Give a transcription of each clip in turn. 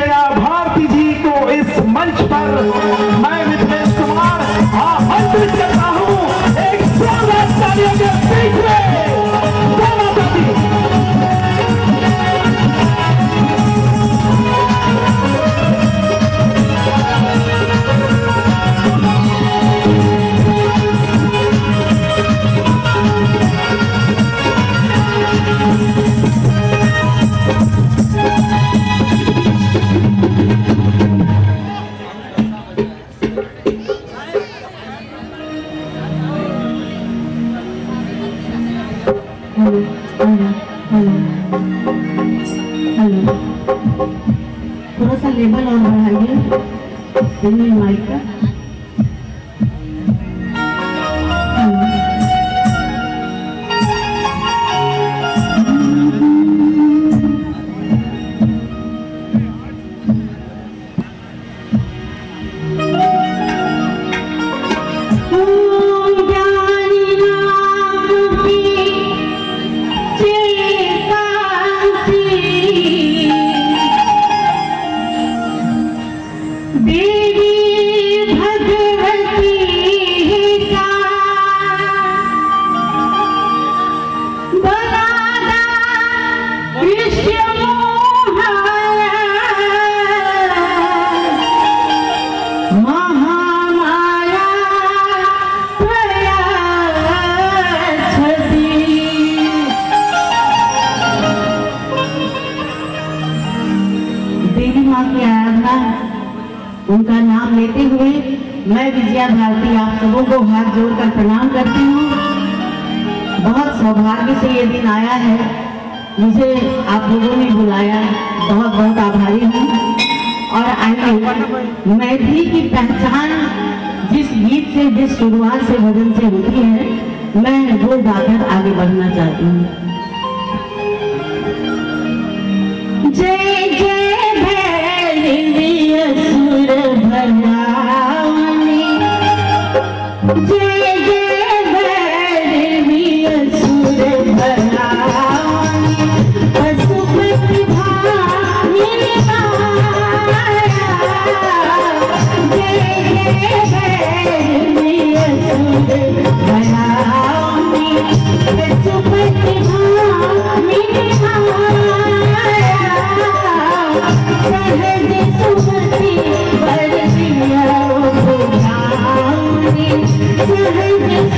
जया भारती जी को इस मंच पर थोड़ा सा लेवल और बढ़ाइए। माइक का उनका नाम लेते हुए मैं विजया भारती आप सबों को हाथ जोड़कर प्रणाम करती हूँ। बहुत सौभाग्य से ये दिन आया है। मुझे आप लोगों ने बुलाया। बहुत बहुत आभारी हूँ। और आइए मैथिली की पहचान जिस गीत से, जिस शुरुआत से, भजन से होती है, मैं वो गाकर आगे बढ़ना चाहती हूँ। Thank you.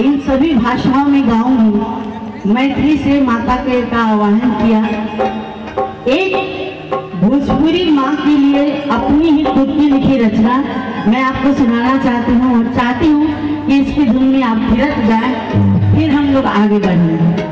इन सभी भाषाओं में गाऊँगी मैथिली से माता के का आवाहन किया। एक भोजपुरी माँ के लिए अपनी ही खुद की लिखी रचना मैं आपको सुनाना चाहती हूँ और चाहती हूँ कि इसकी धुन में आप फिरत जाए, फिर हम लोग आगे बढ़ेंगे।